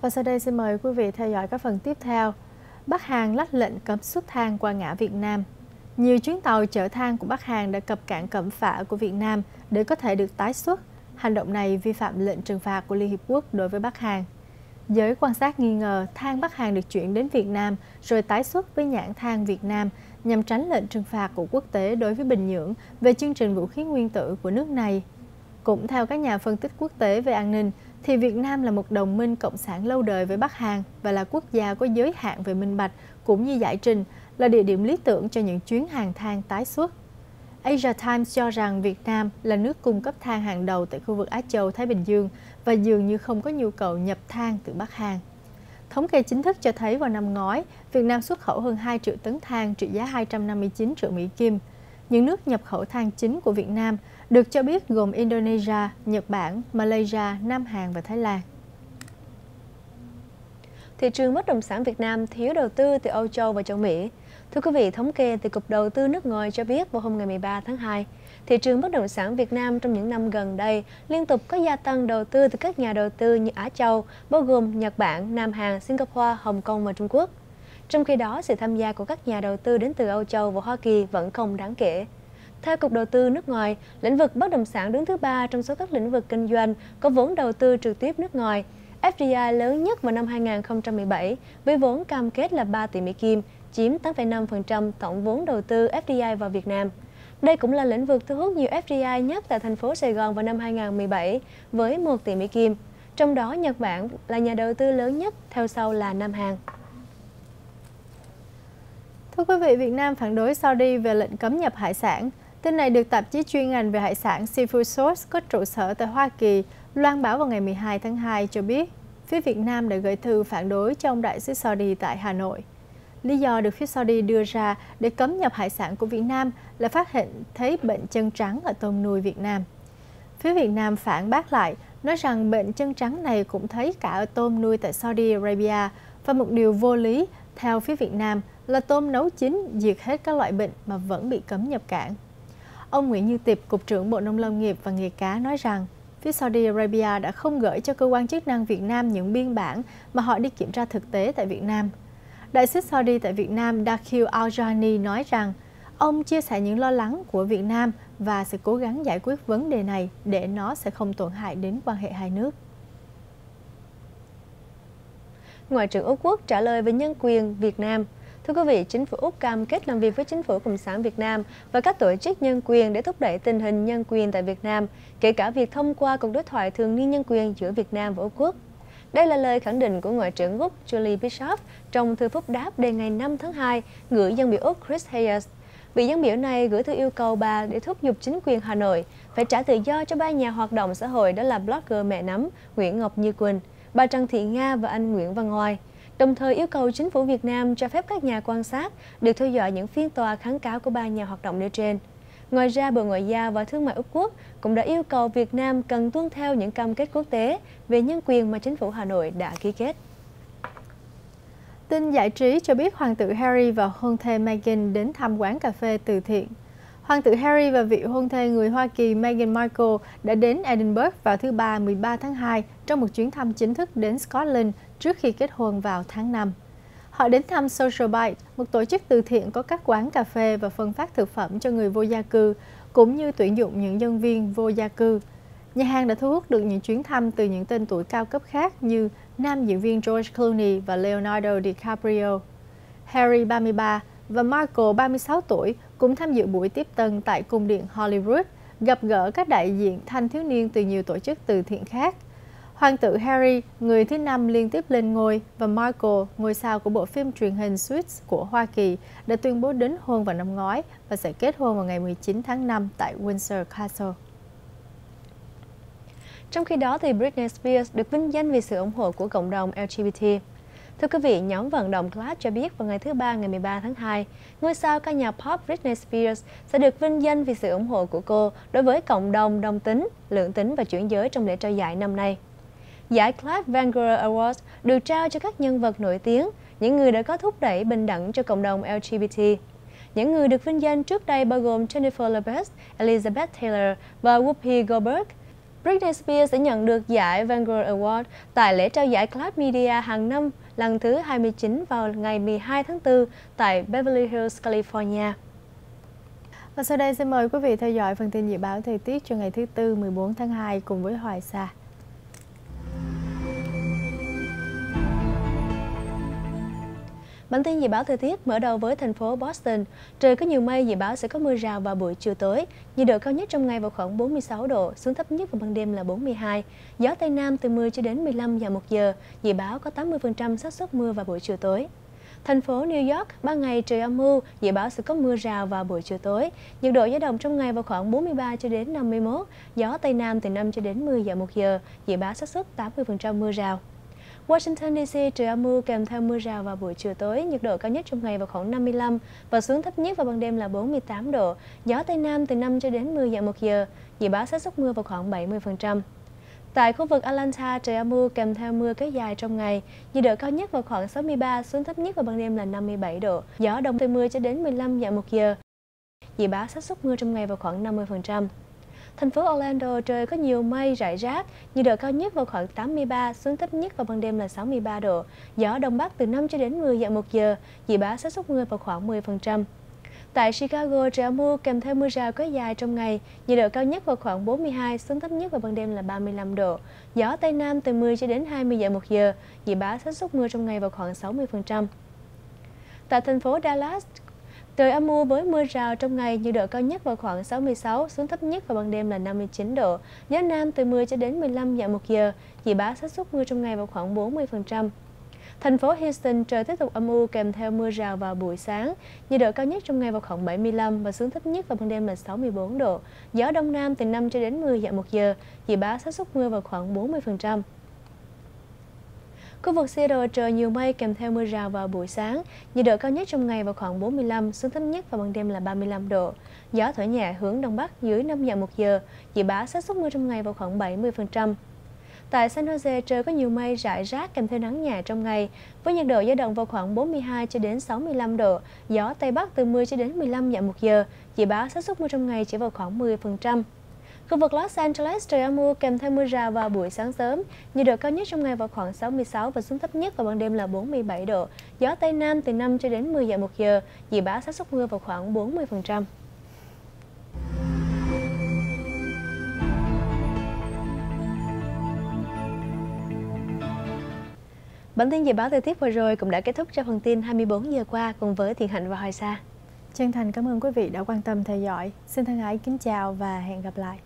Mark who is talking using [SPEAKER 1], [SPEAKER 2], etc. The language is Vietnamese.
[SPEAKER 1] Và sau đây xin mời quý vị theo dõi các phần tiếp theo. Bắc Hàn lách lệnh cấm xuất than qua ngã Việt Nam. Nhiều chuyến tàu chở than của Bắc Hàn đã cập cảng Cẩm Phả của Việt Nam để có thể được tái xuất. Hành động này vi phạm lệnh trừng phạt của Liên Hiệp Quốc đối với Bắc Hàn. Giới quan sát nghi ngờ than Bắc Hàn được chuyển đến Việt Nam rồi tái xuất với nhãn than Việt Nam nhằm tránh lệnh trừng phạt của quốc tế đối với Bình Nhưỡng về chương trình vũ khí nguyên tử của nước này. Cũng theo các nhà phân tích quốc tế về an ninh, thì Việt Nam là một đồng minh cộng sản lâu đời với Bắc Hàn và là quốc gia có giới hạn về minh bạch cũng như giải trình, là địa điểm lý tưởng cho những chuyến hàng than tái xuất. Asia Times cho rằng Việt Nam là nước cung cấp than hàng đầu tại khu vực Á Châu Thái Bình Dương và dường như không có nhu cầu nhập than từ Bắc Hàn. Thống kê chính thức cho thấy vào năm ngoái, Việt Nam xuất khẩu hơn 2 triệu tấn than trị giá 259 triệu Mỹ Kim. Những nước nhập khẩu than chính của Việt Nam được cho biết gồm Indonesia, Nhật Bản, Malaysia, Nam Hàn và Thái Lan.
[SPEAKER 2] Thị trường bất động sản Việt Nam thiếu đầu tư từ Âu Châu và châu Mỹ. Thưa quý vị, thống kê từ Cục Đầu tư nước ngoài cho biết vào hôm ngày 13 tháng 2, thị trường bất động sản Việt Nam trong những năm gần đây liên tục có gia tăng đầu tư từ các nhà đầu tư như Á Châu, bao gồm Nhật Bản, Nam Hàn, Singapore, Hồng Kông và Trung Quốc. Trong khi đó, sự tham gia của các nhà đầu tư đến từ Âu Châu và Hoa Kỳ vẫn không đáng kể. Theo Cục Đầu tư nước ngoài, lĩnh vực bất động sản đứng thứ ba trong số các lĩnh vực kinh doanh có vốn đầu tư trực tiếp nước ngoài. FDI lớn nhất vào năm 2017 với vốn cam kết là 3 tỷ Mỹ Kim, chiếm 8,5% tổng vốn đầu tư FDI vào Việt Nam. Đây cũng là lĩnh vực thu hút nhiều FDI nhất tại thành phố Sài Gòn vào năm 2017 với 1 tỷ Mỹ Kim. Trong đó Nhật Bản là nhà đầu tư lớn nhất, theo sau là Nam Hàn.
[SPEAKER 1] Thưa quý vị, Việt Nam phản đối Saudi về lệnh cấm nhập hải sản. Tin này được tạp chí chuyên ngành về hải sản Seafood Source có trụ sở tại Hoa Kỳ loan báo vào ngày 12 tháng 2 cho biết phía Việt Nam đã gửi thư phản đối cho ông đại sứ Saudi tại Hà Nội. Lý do được phía Saudi đưa ra để cấm nhập hải sản của Việt Nam là phát hiện thấy bệnh chân trắng ở tôm nuôi Việt Nam. Phía Việt Nam phản bác lại, nói rằng bệnh chân trắng này cũng thấy cả ở tôm nuôi tại Saudi Arabia và một điều vô lý theo phía Việt Nam là tôm nấu chín diệt hết các loại bệnh mà vẫn bị cấm nhập cảng. Ông Nguyễn Như Tiệp, Cục trưởng Bộ Nông lâm nghiệp và Nghề cá nói rằng phía Saudi Arabia đã không gửi cho cơ quan chức năng Việt Nam những biên bản mà họ đi kiểm tra thực tế tại Việt Nam. Đại sứ Saudi tại Việt Nam Dakhil Al-Jahani nói rằng ông chia sẻ những lo lắng của Việt Nam và sẽ cố gắng giải quyết vấn đề này để nó sẽ không tổn hại đến quan hệ hai nước.
[SPEAKER 2] Ngoại trưởng Úc Quốc trả lời về nhân quyền Việt Nam – Thưa quý vị, chính phủ Úc cam kết làm việc với chính phủ Cộng sản Việt Nam và các tổ chức nhân quyền để thúc đẩy tình hình nhân quyền tại Việt Nam, kể cả việc thông qua cuộc đối thoại thường niên nhân quyền giữa Việt Nam và Úc Quốc. Đây là lời khẳng định của Ngoại trưởng Úc Julie Bishop trong thư phúc đáp đề ngày 5 tháng 2 gửi dân biểu Úc Chris Hayes. Vị dân biểu này gửi thư yêu cầu bà để thúc giục chính quyền Hà Nội phải trả tự do cho ba nhà hoạt động xã hội đó là blogger mẹ nắm Nguyễn Ngọc Như Quỳnh, bà Trần Thị Nga và anh Nguyễn Văn Ngoai đồng thời yêu cầu chính phủ Việt Nam cho phép các nhà quan sát được theo dõi những phiên tòa kháng cáo của ba nhà hoạt động nêu trên. Ngoài ra, Bộ Ngoại giao và Thương mại Úc Quốc cũng đã yêu cầu Việt Nam cần tuân theo những cam kết quốc tế về nhân quyền mà chính phủ Hà Nội đã ký kết.
[SPEAKER 1] Tin giải trí cho biết Hoàng tử Harry và hôn thê Meghan đến thăm quán cà phê từ thiện. Hoàng tử Harry và vị hôn thê người Hoa Kỳ Meghan Markle đã đến Edinburgh vào thứ Ba 13 tháng 2 trong một chuyến thăm chính thức đến Scotland trước khi kết hôn vào tháng 5. Họ đến thăm Social Bite, một tổ chức từ thiện có các quán cà phê và phân phát thực phẩm cho người vô gia cư, cũng như tuyển dụng những nhân viên vô gia cư. Nhà hàng đã thu hút được những chuyến thăm từ những tên tuổi cao cấp khác như nam diễn viên George Clooney và Leonardo DiCaprio. Harry 33 và Michael 36 tuổi cũng tham dự buổi tiếp tân tại cung điện Hollywood, gặp gỡ các đại diện thanh thiếu niên từ nhiều tổ chức từ thiện khác – Hoàng tử Harry, người thứ năm liên tiếp lên ngôi, và Michael, ngôi sao của bộ phim truyền hình Suits của Hoa Kỳ, đã tuyên bố đính hôn vào năm ngoái và sẽ kết hôn vào ngày 19 tháng 5 tại Windsor Castle.
[SPEAKER 2] Trong khi đó, thì Britney Spears được vinh danh vì sự ủng hộ của cộng đồng LGBT. Thưa quý vị, nhóm vận động Class cho biết vào ngày thứ Ba ngày 13 tháng 2, ngôi sao ca nhạc pop Britney Spears sẽ được vinh danh vì sự ủng hộ của cô đối với cộng đồng đồng tính, lượng tính và chuyển giới trong lễ trao giải năm nay. Giải Clive Vanguard Awards được trao cho các nhân vật nổi tiếng, những người đã có thúc đẩy bình đẳng cho cộng đồng LGBT. Những người được vinh danh trước đây bao gồm Jennifer Lopez, Elizabeth Taylor và Whoopi Goldberg. Britney Spears sẽ nhận được giải Vanguard Award tại lễ trao giải Club Media hàng năm lần thứ 29 vào ngày 12 tháng 4 tại Beverly Hills, California.
[SPEAKER 1] Và sau đây xin mời quý vị theo dõi phần tin dự báo thời tiết cho ngày thứ Tư 14 tháng 2 cùng với Hoài Sa.
[SPEAKER 2] Bản tin dự báo thời tiết mở đầu với thành phố Boston. Trời có nhiều mây, dự báo sẽ có mưa rào vào buổi chiều tối. Nhiệt độ cao nhất trong ngày vào khoảng 46 độ, xuống thấp nhất vào ban đêm là 42. Gió Tây Nam từ 10 cho đến 15 giờ một giờ, dự báo có 80% xác suất mưa vào buổi chiều tối. Thành phố New York, ban ngày trời âm mưu, dự báo sẽ có mưa rào vào buổi chiều tối. Nhiệt độ dao động trong ngày vào khoảng 43 cho đến 51, gió Tây Nam từ 5 cho đến 10 giờ một giờ, dự báo xác suất 80% mưa rào. Washington DC trời âm mưu kèm theo mưa rào vào buổi chiều tối, nhiệt độ cao nhất trong ngày vào khoảng 55 và xuống thấp nhất vào ban đêm là 48 độ. Gió Tây Nam từ 5 cho đến 10 dặm một giờ, dự báo xác suất mưa vào khoảng 70%. Tại khu vực Atlanta, trời âm mưu kèm theo mưa kéo dài trong ngày, nhiệt độ cao nhất vào khoảng 63, xuống thấp nhất vào ban đêm là 57 độ. Gió đông từ 10 cho đến 15 dặm một giờ. Dự báo xác suất mưa trong ngày vào khoảng 50%. Thành phố Orlando trời có nhiều mây rải rác, nhiệt độ cao nhất vào khoảng 83, xuống thấp nhất vào ban đêm là 63 độ. Gió đông bắc từ 5 cho đến 10 dặm một giờ, dự báo xác suất mưa vào khoảng 10%. Tại Chicago, trời mưa kèm theo mưa rào kéo dài trong ngày, nhiệt độ cao nhất vào khoảng 42, xuống thấp nhất vào ban đêm là 35 độ. Gió Tây Nam từ 10 cho đến 20 dặm một giờ, dự báo xác suất mưa trong ngày vào khoảng 60%. Tại thành phố Dallas, Trời âm u với mưa rào trong ngày, nhiệt độ cao nhất vào khoảng 66, xuống thấp nhất vào ban đêm là 59 độ. Gió Nam từ 10 cho đến 15 dặm một giờ, dự báo xác suất mưa trong ngày vào khoảng 40%. Thành phố Houston trời tiếp tục âm u kèm theo mưa rào vào buổi sáng. Nhiệt độ cao nhất trong ngày vào khoảng 75 và xuống thấp nhất vào ban đêm là 64 độ. Gió đông nam từ 5 cho đến 10 dặm một giờ, dự báo xác suất mưa vào khoảng 40%. Khu vực Seattle trời nhiều mây kèm theo mưa rào vào buổi sáng. Nhiệt độ cao nhất trong ngày vào khoảng 45, xuống thấp nhất vào ban đêm là 35 độ. Gió thổi nhẹ hướng đông bắc dưới 5 dặm một giờ. Dự báo xác suất mưa trong ngày vào khoảng 70%. Tại San Jose, trời có nhiều mây rải rác kèm theo nắng nhẹ trong ngày, với nhiệt độ dao động vào khoảng 42 cho đến 65 độ, gió Tây Bắc từ 10 cho đến 15 dặm một giờ, dự báo xác suất mưa trong ngày chỉ vào khoảng 10%. Khu vực Los Angeles, trời âm mưa kèm theo mưa rào vào buổi sáng sớm. Nhiệt độ cao nhất trong ngày vào khoảng 66 và xuống thấp nhất vào ban đêm là 47 độ. Gió Tây Nam từ 5 cho đến 10 dặm một giờ. Dự báo xác suất mưa vào khoảng 40%. Bản tin dự báo thời tiết vừa rồi cũng đã kết thúc cho phần tin 24 giờ qua cùng với Thiện Hạnh và Hoài Sa.
[SPEAKER 1] Chân thành cảm ơn quý vị đã quan tâm theo dõi. Xin thân ái kính chào và hẹn gặp lại.